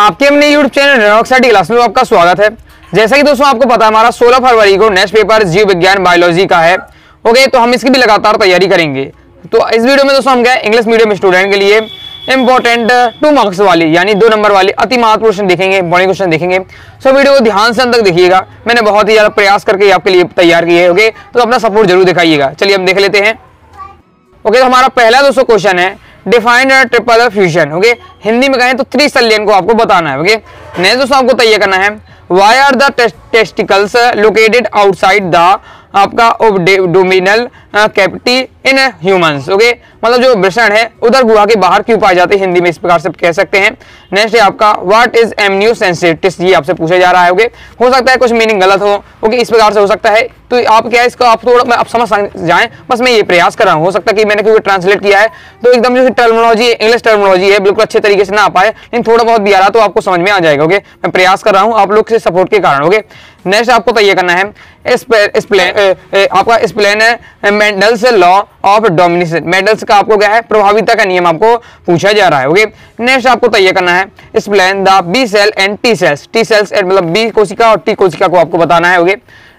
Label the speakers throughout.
Speaker 1: आपके अपने YouTube channel रेनॉक्साइटी class में आपका स्वागत है। जैसा कि दोस्तों आपको पता है, हमारा 16 फरवरी को नेक्स्ट पेपर जीव विज्ञान बायोलॉजी का है। ओके तो हम इसकी भी लगातार तैयारी करेंगे। तो इस वीडियो में दोस्तों हम क्या इंग्लिश मीडियम स्टूडेंट के लिए। इंपॉर्टेंट टू मार्क्स वाली, यानी दो नंबर वाली अति महत्वपूर्ण क्वेश्चन देखेंगे, बड़े क्वेश्चन देखेंगे। सो वीडियो को ध्यान से अंत तक देखिएगा। मैंने बहुत ही ज़्यादा प्रयास करके आपके लिए तैयार किए है ओके तो अपना सपोर्ट ज़रूर दिखाइएगा। चलिए हम देख लेते हैं। ओके तो हमारा पहला दोस्तों क्वेश्चन है define triple fusion okay Hindi में कहें तो त्रिसल्यन को आपको बताना है ओके नेक्स्ट दोस्तों आपको तैयार करना है why are the testicles located outside the abdominal cavity in humans okay मतलब जो वृषण है उधर गुहा के बाहर क्यों पाए जाते हैं? हिंदी में इस प्रकार से कह सकते हैं। नेक्स्ट है आपका व्हाट इज़ एमन्यू सेंसिटिव ये आपसे पूछा जा रहा है ओके हो सकता है कुछ मीनिंग गलत हो ओके इस प्रकार से हो सकता है। तो आप क्या है इसको आप थोड़ा आप समझ जाएँ बस मैं ये प्रयास कर रहा हूँ। हो सकता है कि मैंने क्योंकि ट्रांसलेट किया है तो एकदम जो टर्मोलॉजी इंग्लिश टर्मोलॉजी है बिल्कुल अच्छे तरीके से ना आ पाए लेकिन थोड़ा बहुत भी आ रहा तो आपको समझ में आ जाएगा ओके मैं प्रयास कर रहा हूँ आप लोग से सपोर्ट के कारण ओके नेक्स्ट आपको तैयार करना है इस, इस प्लेन आपका एक्सप्लेन है Mendel's law of domination Mendel's का आपको क्या है? प्रभाविता का नियम आपको पूछा जा रहा है ओके नेक्स्ट आपको तैयार करना है explain the B cell and T cells T cells मतलब बी कोशिका और टी कोशिका को आपको बताना है ओके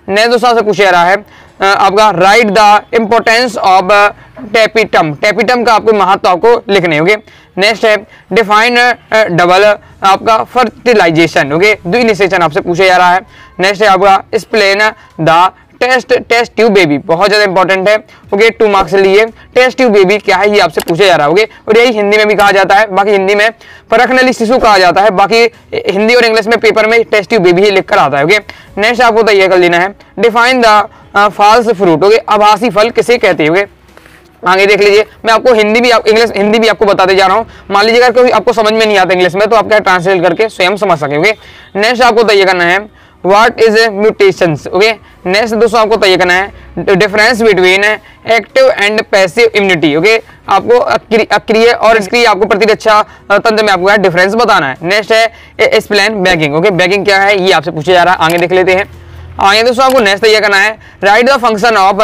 Speaker 1: नेक्स्ट दोस्तों से पूछा जा रहा है आपका write the importance of tapetum tapetum का आपको महत्व आपको लिखने होंगे नेक्स्ट है डिफाइन डबल आपका फर्टिलाइजेशन ओके द्विनिषेचन आपसे पूछा जा रहा है। नेक्स्ट है आपका explain the test test tube baby, बहुत ज़्यादा इंपॉर्टेंट है। ओके टू मार्क्स लिए। टेस्ट ट्यूब बेबी, क्या है, ये आपसे पूछा जा रहा है ओके और यही हिंदी में भी कहा जाता है, बाकी हिंदी में परखनली शिशु कहा जाता है, बाकी हिंदी और इंग्लिश में पेपर में टेस्ट ट्यूब बेबी ही लिखकर आता है ओके नेक्स्ट आपको तैयार कर लेना है। Define the false fruit okay आभासी फल किसे कहते हैं आगे देख लीजिए। मैं आपको हिंदी भी इंग्लिश, हिंदी भी आपको बताते जा रहा हूँ। मान लीजिए, अगर कोई आपको समझ में नहीं आता इंग्लिश में तो आप क्या ट्रांसलेट करके स्वयं समझ सकेंगे नेक्स्ट आपको तैयार करना है। What is a mutation okay next दोस्तों आपको तय करना है। Difference between active and passive immunity okay आपको अक्रिय और निष्क्रिय आपको प्रतिरक्षा तंत्र में आपको डिफरेंस बताना है। नेक्स्ट है एक्सप्लेन बैगिंग ओके बैगिंग क्या है? ये आपसे पूछा जा रहा है। आगे देख लेते हैं। आगे दोस्तों आपको नेक्स्ट तैयार करना है। Write the function of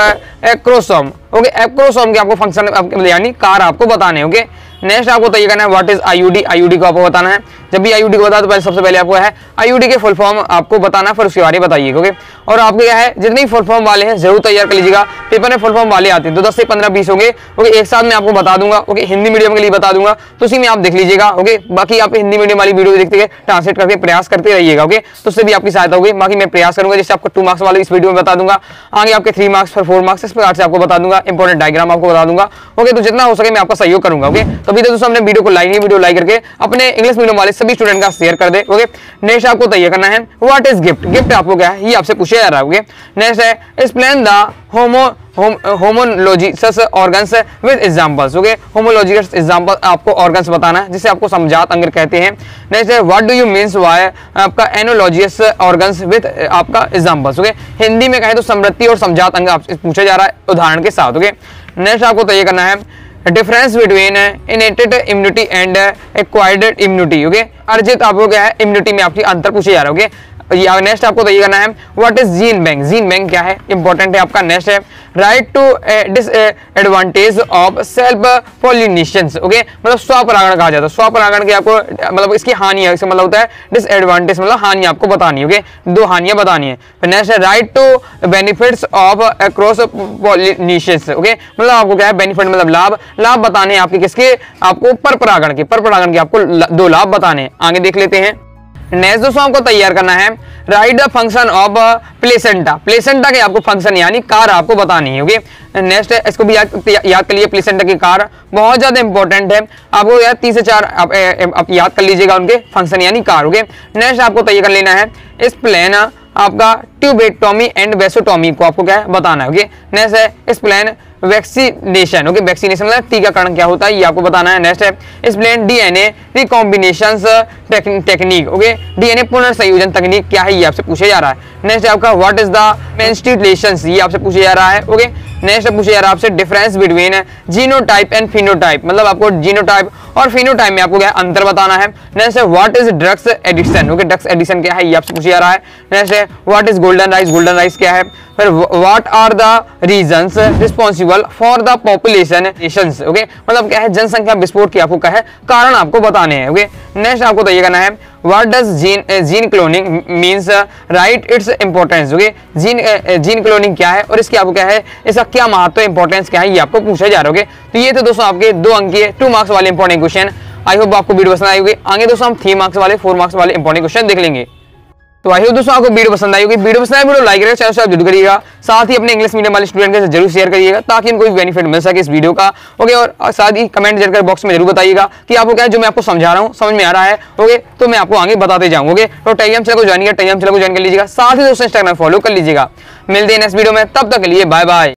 Speaker 1: acrosome okay acrosome के आपको फ़ंक्शन यानी कार आपको बताने ओके नेक्स्ट आपको तय करना है व्हाट इज़ आईयूडी आईयूडी को आपको बताना है। जब भी आईयूडी को बता तो पहले, सबसे पहले आपको है आईयूडी के फुल फॉर्म आपको बताना फिर उसके बारे में बताइएगा ओके और आपके क्या है, जितने फुल फॉर्म वाले हैं, ज़रूर तैयार कर लीजिएगा। पेपर में फुल फॉर्म वाले आते हैं तो दस से पंद्रह, बीस होंगे ओके एक साथ में आपको बता दूँगा ओके हिंदी मीडियम के लिए बता दूँगा तो उसी में आप देख लीजिएगा ओके बाकी आप हिंदी मीडियम वाली वीडियो देखते हैं ट्रांसलेट करके प्रयास करते रहिएगा ओके तो उससे भी आपकी सहायता होगी। बाकी मैं प्रयास करूँगा, जैसे आपको टू मार्क्स वाले इस वीडियो में बता दूँगा। आगे आपके थ्री मार्क्स फोर मार्क्स इस प्रकार से आपको बता दूँगा। इंपॉर्टेंट डायग्राम आपको बता दूँगा ओके तो जितना हो सके मैं आपका सहयोग करूँगा ओके तो अभी दोस्तों हमने वीडियो को लाइक नहीं, वीडियो लाइक करके अपने इंग्लिश मीडियम वाले सभी स्टूडेंट का शेयर कर दे ओके नेक्स्ट आपको तैयार करना है व्हाट इज़ गिफ्ट गिफ्ट आपको क्या है? ये आपसे पूछा जा रहा है ओके नेक्स्ट है explain the homo homologous organs with examples okay homologous example आपको ऑर्गन्स बताना है, जिसे आपको समझात अंग कहते हैं। नेक्स्ट है what do you means why आपका एनोलॉजियस ऑर्गन्स विद आपका एग्जांपल्स ओके हिंदी में कहें तो समृद्धि और समझात अंग आपसे पूछा जा रहा है उदाहरण के साथ ओके नेक्स्ट आपको तय करना है difference between innate immunity and acquired immunity okay अर्जित आपको क्या है इम्यूनिटी में आपकी अंतर पूछे जा रहे हो नेक्स्ट आपको तो ये करना है what is gene bank gene bank क्या है? इंपॉर्टेंट है आपका नेक्स्ट है write two disadvantage of self pollination okay मतलब स्वपरागण कहा जाता है। स्वपरागण की आपको मतलब इसकी हानि है, इसका मतलब होता है डिसएडवांटेज मतलब हानि आपको बतानी है ओके दो हानियाँ बतानी है। नेक्स्ट है write two benefits of across pollination okay मतलब आपको क्या है बेनिफिट मतलब लाभ। लाभ बताने आपके किसके? आपको पर परागण के। पर परागण के आपको दो लाभ बताने आगे देख लेते हैं। नेक्स्ट दोस्तों आपको तैयार करना है write the function of placenta placenta के आपको फ़ंक्शन यानी कार आपको बतानी है ओके नेक्स्ट इसको भी याद याद कर लीजिए प्लेसेंटा की कार। बहुत ज़्यादा इंपॉर्टेंट है। आपको यार तीन से चार आप, आप याद कर लीजिएगा उनके फ़ंक्शन यानी कार ओके नेक्स्ट आपको तैयार कर लेना है इस प्लेन आपका ट्यूबेटोमी एंड वेसोटोमी को आपको क्या है? बताना है ओके नेक्स्ट है इस प्लेन वैक्सीनेशन ओके वैक्सीनेशन मतलब टीकाकरण क्या होता है, ये आपको बताना है। नेक्स्ट है explain DNA recombination technique okay DNA पुनर्संयोजन तकनीक क्या है, ये आपसे पूछा जा रहा है। नेक्स्ट है आपका व्हाट इज़ द मेंस्ट्रुएशन ये आपसे पूछा जा रहा है ओके नेक्स्ट पूछा है आपसे difference between genotype and phenotype मतलब आपको जीनोटाइप और फिनोटाइप में आपको क्या अंतर बताना है। Next what is drugs addiction okay drugs addiction क्या है? ये आपसे पूछा जा रहा है नेक्स्ट है what is golden rice golden rice क्या है? फिर what are the reasons responsible for the population okay मतलब क्या है? जनसंख्या विस्फोट की आपको क्या है कारण आपको बताने हैं। ओके नेक्स्ट आपको तो ये करना है? What does gene gene cloning means write its importance okay gene gene cloning क्या है और इसकी आपको क्या है? इसका क्या महत्व इंपॉर्टेंस क्या है? ये आपको पूछा जा रहा है तो ये थे दोस्तों आपके दो अंक के टू मार्क्स वाले इंपॉर्टेंट क्वेश्चन आई होप आपको वीडियो पसंद आई आगे दोस्तों हम थ्री मार्क्स वाले फोर मार्क्स वाले इंपॉर्टेंट क्वेश्चन देख लेंगे। तो आई दोस्तों, आपको वीडियो पसंद आई होगी, वीडियो पसंद आए वीडियो लाइक करेगा चैनल सब्सक्राइब ज़रूर करिएगा। साथ ही अपने इंग्लिश मीडियम वाले स्टूडेंट के साथ ज़रूर शेयर करिएगा, ताकि उनको भी बेनिफिट मिल सके इस वीडियो का। ओके और साथ ही कमेंट ज़रूर बॉक्स में ज़रूर बताइएगा कि आपको क्या है, जो मैं आपको समझा रहा हूँ, समझ में आ रहा है। ओके तो मैं आपको आगे बताते जाऊँ ओके तो टेलीग्राम चैनल को ज्वाइन किया टेलीग्राम चैनल को ज्वाइन कर लीजिएगा। साथ ही दोस्तों इंस्टाग्राम फॉलो कर लीजिएगा। मिलते हैं नेक्स्ट वीडियो में, तब तक के लिए बाय बाय